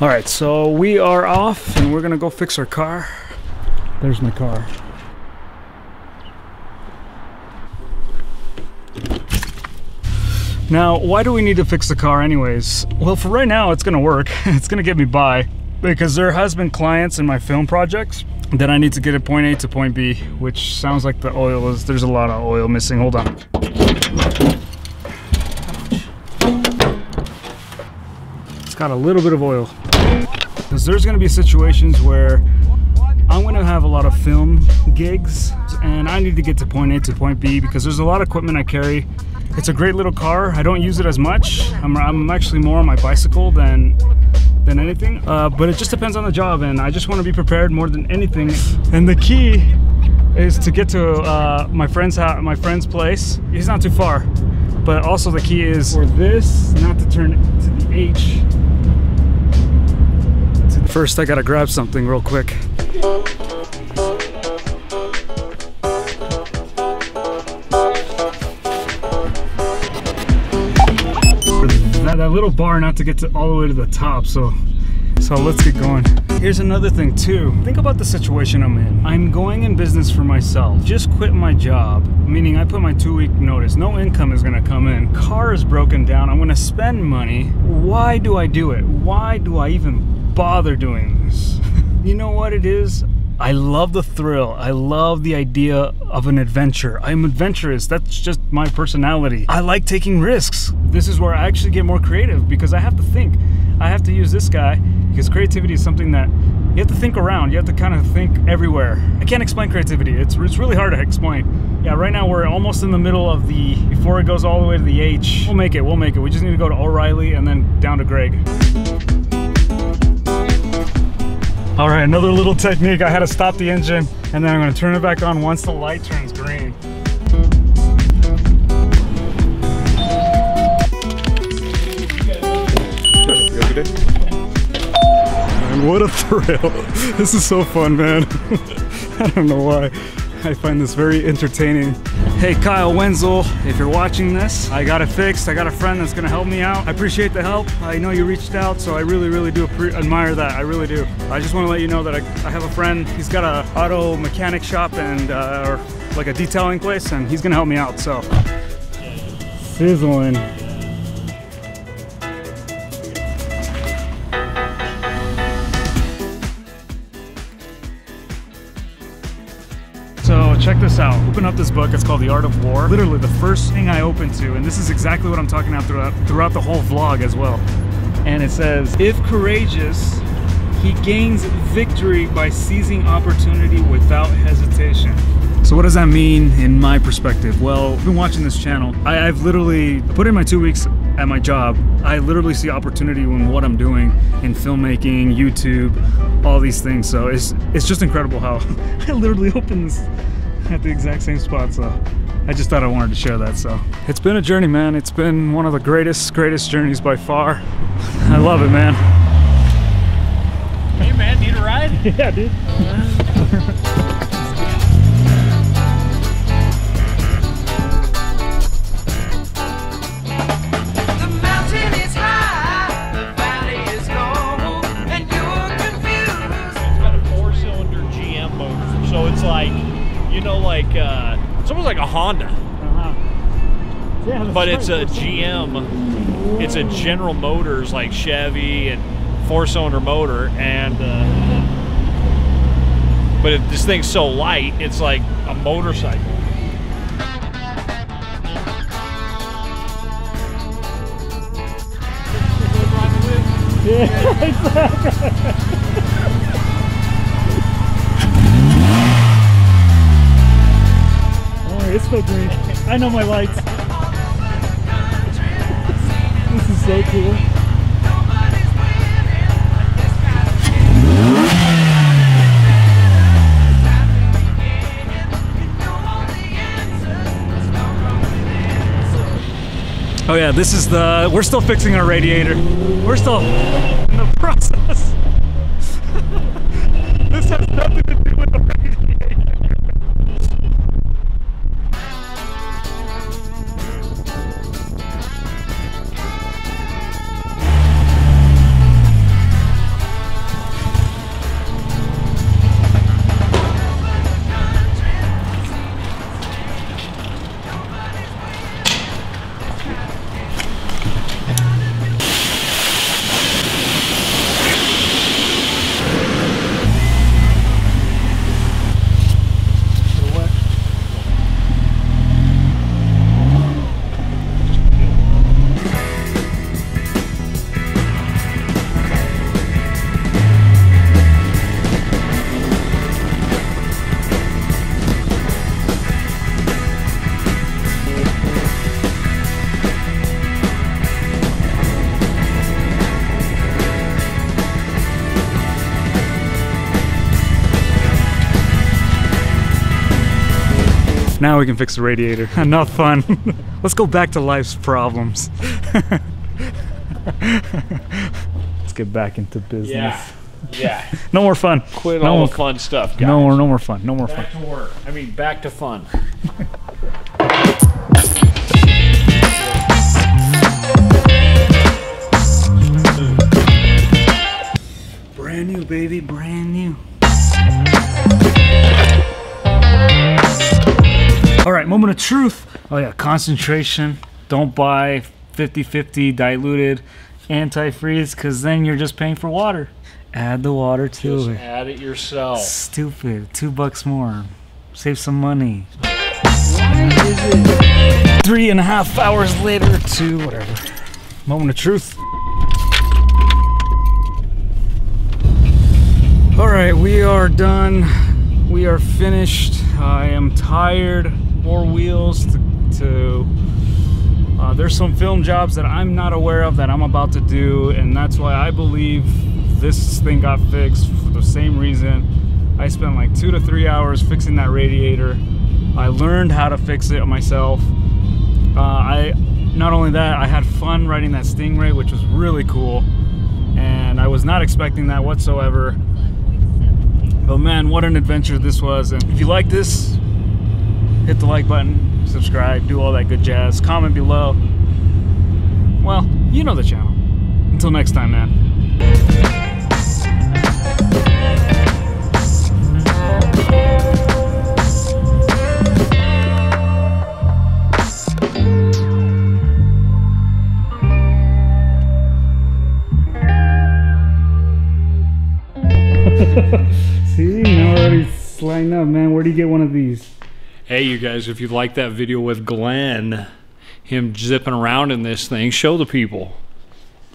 All right, so we are off and we're gonna go fix our car. There's my car. Now, why do we need to fix the car anyways? Well, for right now, it's gonna work. it's gonna get me by because there has been clients in my film projects that I need to get at point A to point B, which sounds like the oil is, there's a lot of oil missing. Hold on. It's got a little bit of oil. Because there's gonna be situations where I'm gonna have a lot of film gigs and I need to get to point A to point B because there's a lot of equipment I carry. It's a great little car. I don't use it as much. I'm, I'm actually more on my bicycle than than anything. Uh, but it just depends on the job and I just want to be prepared more than anything. And the key is to get to uh, my friend's house, my friend's place. He's not too far. But also the key is for this not to turn to the H. First I gotta grab something real quick. That, that little bar not to get to all the way to the top, so so let's get going. Here's another thing too. Think about the situation I'm in. I'm going in business for myself. Just quit my job, meaning I put my two week notice. No income is gonna come in. Car is broken down. I'm gonna spend money. Why do I do it? Why do I even bother doing this? you know what it is? I love the thrill. I love the idea of an adventure. I'm adventurous. That's just my personality. I like taking risks. This is where I actually get more creative because I have to think. I have to use this guy because creativity is something that you have to think around. You have to kind of think everywhere. I can't explain creativity. It's, it's really hard to explain. Yeah, right now we're almost in the middle of the, before it goes all the way to the H. We'll make it, we'll make it. We just need to go to O'Reilly and then down to Greg. All right, another little technique. I had to stop the engine and then I'm gonna turn it back on once the light turns green. Man, what a thrill. This is so fun, man. I don't know why. I find this very entertaining. Hey, Kyle Wenzel, if you're watching this, I got it fixed. I got a friend that's gonna help me out. I appreciate the help. I know you reached out, so I really, really do admire that. I really do. I just wanna let you know that I, I have a friend. He's got a auto mechanic shop and, uh, or like a detailing place, and he's gonna help me out, so. Sizzling. This out. Open up this book. It's called The Art of War. Literally the first thing I open to, and this is exactly what I'm talking about throughout, throughout the whole vlog as well. And it says, if courageous, he gains victory by seizing opportunity without hesitation. So what does that mean in my perspective? Well, I've been watching this channel. I, have literally put in my two weeks at my job. I literally see opportunity in what I'm doing in filmmaking, YouTube, all these things. So it's it's just incredible how I literally opened this at the exact same spot. So I just thought I wanted to share that. So it's been a journey, man. It's been one of the greatest, greatest journeys by far. I love it, man. Hey, man, need a ride? yeah, dude. know, like uh, it's almost like a Honda. Uh-huh. Yeah, but it's a GM. It's a General Motors like Chevy and four-cylinder motor, and uh, but if this thing's so light, it's like a motorcycle. Yeah, exactly. I know my lights. this is so cool. Oh yeah, this is the, we're still fixing our radiator. We're still in the process. this has nothing Now we can fix the radiator. Enough fun. Let's go back to life's problems. Let's get back into business. Yeah. Yeah. No more fun. Quit no all more, the fun stuff, guys. No more, no more fun. No more fun. Back to work. I mean, back to fun. Brand new, baby, brand new. All right, moment of truth. Oh, yeah, concentration. Don't buy 50 50 diluted antifreeze because then you're just paying for water. Add the water to Just it. add it yourself. Stupid. Two bucks more. Save some money. Why is it? Three and a half hours later to whatever. Moment of truth. All right, we are done. We are finished. I am tired. More wheels to. to uh, there's some film jobs that I'm not aware of that I'm about to do, and that's why I believe this thing got fixed for the same reason. I spent like two to three hours fixing that radiator. I learned how to fix it myself. Uh, I not only that, I had fun riding that Stingray, which was really cool, and I was not expecting that whatsoever. But man, what an adventure this was! And if you like this, hit the like button, subscribe, do all that good jazz. Comment below. Well, you know the channel. Until next time, man. See, now already sliding up, man. Where do you get one of these? Hey, you guys, if you like that video with Glenn, him zipping around in this thing, show the people.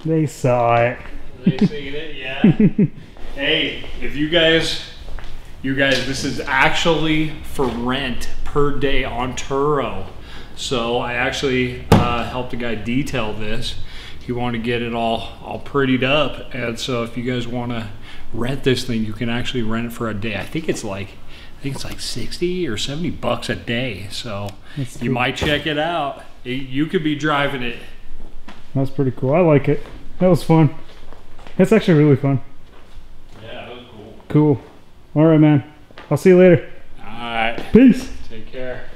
They saw it. They seen it, yeah. hey, if you guys, you guys, this is actually for rent per day on Turo. So I actually uh, helped a guy detail this. He wanted to get it all all prettied up, and so if you guys want to rent this thing, you can actually rent it for a day. I think it's like, I think it's like sixty or seventy bucks a day. So That's you might check it out. You could be driving it. That's pretty cool. I like it. That was fun. It's actually really fun. Yeah, that was cool. Cool. All right, man. I'll see you later. All right, Peace. take care.